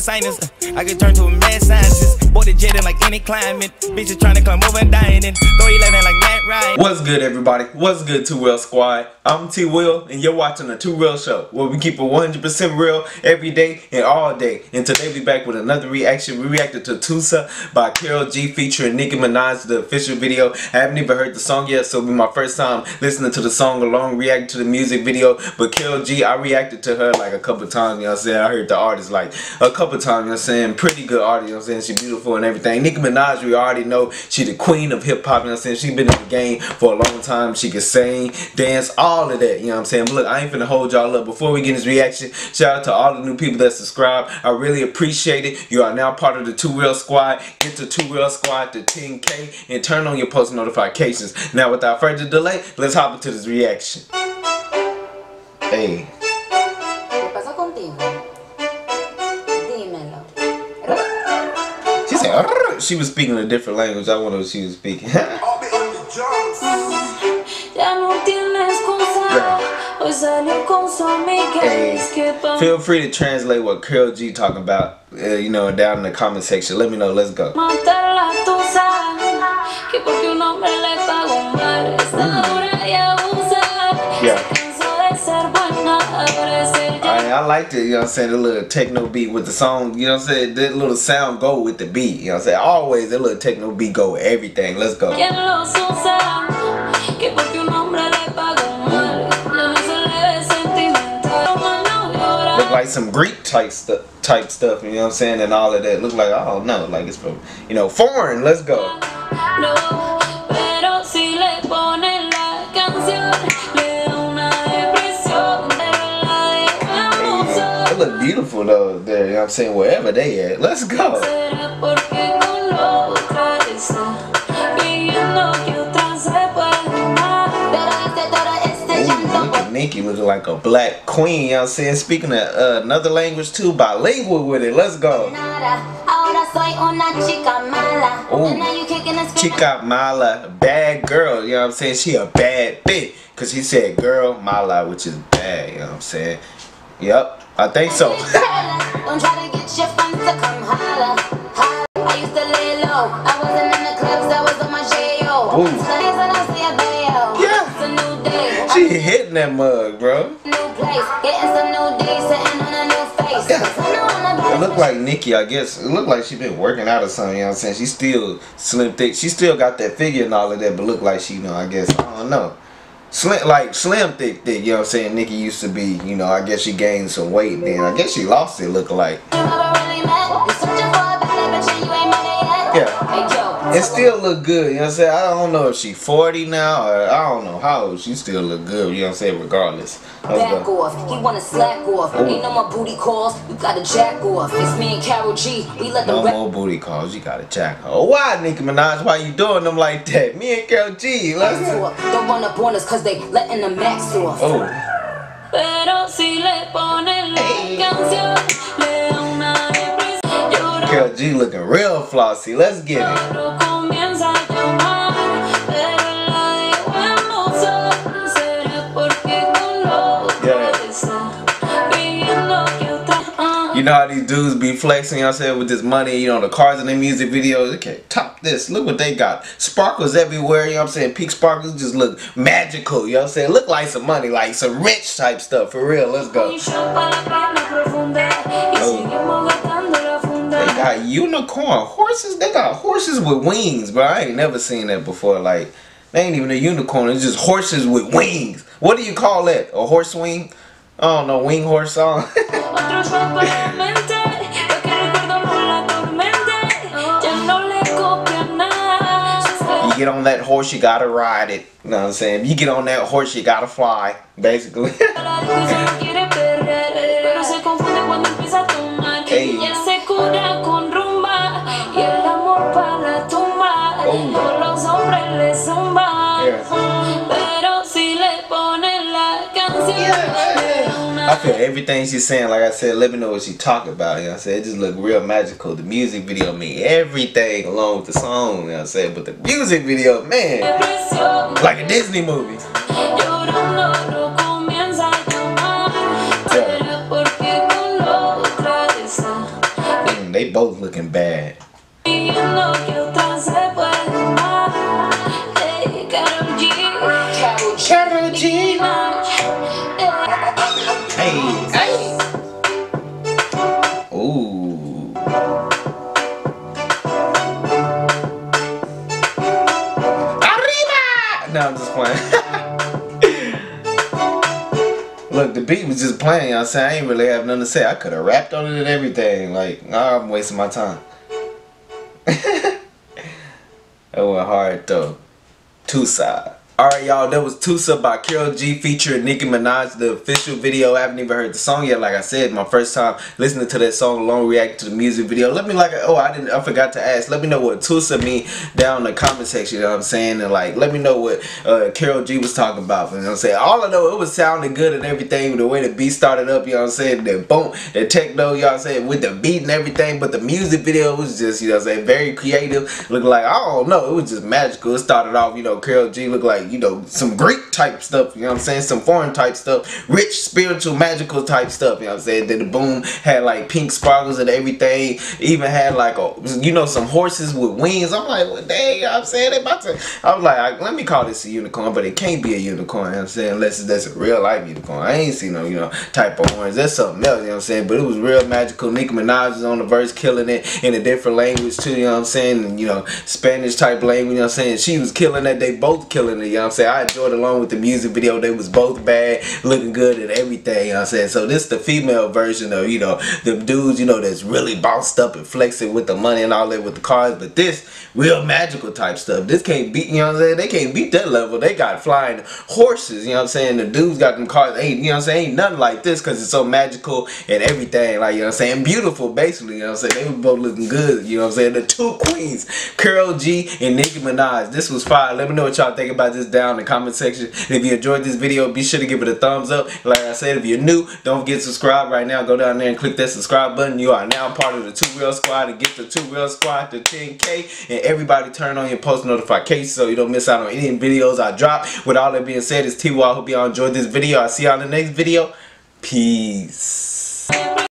a. I can turn to a mad scientist. Boy, the jetting like any climate. Bitches trying to climb over and dying. And throw 11 like Matt Ryan. What's good, everybody? What's good, Too Real Squad? I'm T Will, and you're watching the Too Real Show, where we keep it 100% real every day and all day. And today we back with another reaction. We reacted to Tusa by Karol G featuring Nicki Minaj, the official video. I haven't even heard the song yet, so it'll be my first time listening to the song along, reacting to the music video. But Karol G, I reacted to her like a couple times, you know what I'm saying? I heard the artist like a couple times, you know what I'm saying? Pretty good artist, you know what I'm saying? She's beautiful and everything. Nicki Minaj, we already know she the queen of hip hop, you know what I'm saying? She's been in the game for a long time. She can sing, dance, all of that, you know what I'm saying? But look, I ain't finna hold y'all up. Before we get this reaction, shout out to all the new people that subscribe. I really appreciate it. You are now part of the Too Real Squad. Get the Too Real Squad to 10K and turn on your post notifications. Now, without further delay, let's hop into this reaction. Hey. Said, she was speaking a different language. I wonder what she was speaking. Ya no tiene excusa. Hoy salió con su amiga. Hey, Es que pa' feel free to translate what Karol G talking about, uh, you know, down in the comment section. Let me know. Let's go. I, liked it, you know what I'm saying, the little techno beat with the song, you know what I'm saying, that little sound go with the beat, you know what I'm saying, always that little techno beat go with everything, let's go. Quien los usa. Que porque un hombre le pagó mal. Ya no se le ve sentimental. Como no llora. Look like some Greek type stuff, type stuff, you know what I'm saying, and all of that, look like, oh, don't know, like it's from, you know, foreign, let's go. No, look beautiful though, there, you know what I'm saying, wherever they at, let's go. Será porque con la otra está pidiendo que otra se pueda amar. Pero este todo este Ooh, look at Nicki looking like a black queen, you know what I'm saying, speaking of, uh, another language too, bilingual with it, let's go. nada. Ahora soy mala. Ooh. And now you kicking and screaming. Chica Mala, bad girl, you know what I'm saying? She a bad bitch. Cause he said girl Mala, which is bad, you know what I'm saying? Yep, I think so. Don't try to get your friends to come holla. holla. I used to lay low. I wasn't in the clubs, I was on my J.O. Ooh. Sundays I see a bayo. Yeah. It's a new day. she hitting that mug, bro. New place. Getting some new days, sitting on a new face. Yeah. I know I'm the It look like Nicki, I guess. It look like she been working out or something, you know what I'm saying? She still slim thick. She still got that figure and all of that, but look like she, you know, I guess, I don't know. Slim, like slim thick thick, you know what I'm saying? Nicki used to be, you know, I guess she gained some weight then. I guess she lost it look like. You never really met. You searching for a better bitch and you ain't met it yet. Yeah. Hey, Joe. It still look good, you know what I'm saying? I don't know if she 40 now or I don't know how old. She still look good, you know what I'm saying, regardless. Let's Back go. off, he wanna slack off. Ain't no more booty calls, you gotta jack off. It's me and Karol G, we let the No rap more booty calls, you gotta jack off. Why, Nicki Minaj? Why you doing them like that? Me and Karol G, let's go. talk. Don't run up on us cause they letting the max off. Oh. Pero si le ponen G looking real flossy. Let's get it. Todo comienza a llamar, pero la dejamos sola. Será porque con la otra Yeah. está pidiendo que otra. You know how these dudes be flexing, you know I'm saying, with this money, you know, the cars in the music videos. Okay, top this. Look what they got. Sparkles everywhere, you know what I'm saying? Peak sparkles just look magical, you know what I'm saying? Look like some money, like some rich type stuff. For real, let's go. Y yo pa' la plena profunda, y Oh. Got unicorn horses. They got horses with wings, bro. I ain't never seen that before. Like, they ain't even a unicorn. It's just horses with wings. What do you call that? A horse wing? I don't know. Wing horse song. Otro shot para la mente, lo que recuerdo no la atormente, ya no le copia nada. you get on that horse, you gotta ride it. You know what I'm saying? You get on that horse, you gotta fly. Basically. I feel everything she's saying. Like I said, let me know what she talking about. You know what I'm saying? It just look real magical. The music video mean everything along with the song. You know what I'm saying? But the music video, man, like a Disney movie. No comienza a llamar. Será porque No, I'm just playing. Look, the beat was just playing. I'm saying I ain't really have nothing to say. I could have rapped on it and everything. Like, nah, I'm wasting my time. that went hard though. Two side. Alright y'all, that was Tusa by Karol G featuring Nicki Minaj, the official video. I haven't even heard the song yet, like I said, my first time listening to that song alone, reacting to the music video. Let me like, oh, I didn't, I forgot to ask. Let me know what Tusa mean down in the comment section, you know what I'm saying? And like, let me know what uh, Karol G was talking about, you know what I'm saying? All I know, it was sounding good and everything, the way the beat started up, you know what I'm saying? The boom, the techno, you know what I'm saying? With the beat and everything, but the music video was just, you know what I'm saying? Very creative, looking like, I don't know, it was just magical. It started off, you know, Karol G looked like, you know, some Greek type stuff, you know what I'm saying? Some foreign type stuff, rich, spiritual, magical type stuff, you know what I'm saying? Then the boom had like pink sparkles and everything, even had like a, you know, some horses with wings. I'm like, well, dang, you know what I'm saying? They about to, I was like, let me call this a unicorn, but it can't be a unicorn, you know what I'm saying? Unless that's a real life unicorn. I ain't seen no, you know, type of horns. That's something else, you know what I'm saying? But it was real magical. Nicki Minaj was on the verse killing it in a different language too, you know what I'm saying? And, you know, Spanish type language, you know what I'm saying? She was killing it. They both killing it, know what I'm saying? I enjoyed along with the music video. They was both bad, looking good and everything, you know I'm saying? So this the female version of, you know, the dudes, you know, that's really bossed up and flexing with the money and all that with the cars. But this real magical type stuff. This can't beat, you know what I'm saying? They can't beat that level. They got flying horses, you know what I'm saying? The dudes got them cars, ain't, you know what I'm saying? Ain't nothing like this because it's so magical and everything, like, you know what I'm saying? Beautiful, basically, you know what I'm saying? They were both looking good, you know what I'm saying? The two queens, Karol G and Nicki Minaj. This was fire. Let me know what y'all think about this down in the comment section. And if you enjoyed this video, be sure to give it a thumbs up. Like I said, if you're new, don't forget to subscribe right now. Go down there and click that subscribe button. You are now part of the Too Real Squad and get the Too Real Squad to 10K. And everybody turn on your post notifications so you don't miss out on any videos I drop. With all that being said, it's T-Will. Hope y'all enjoyed this video. I'll see y'all in the next video. Peace.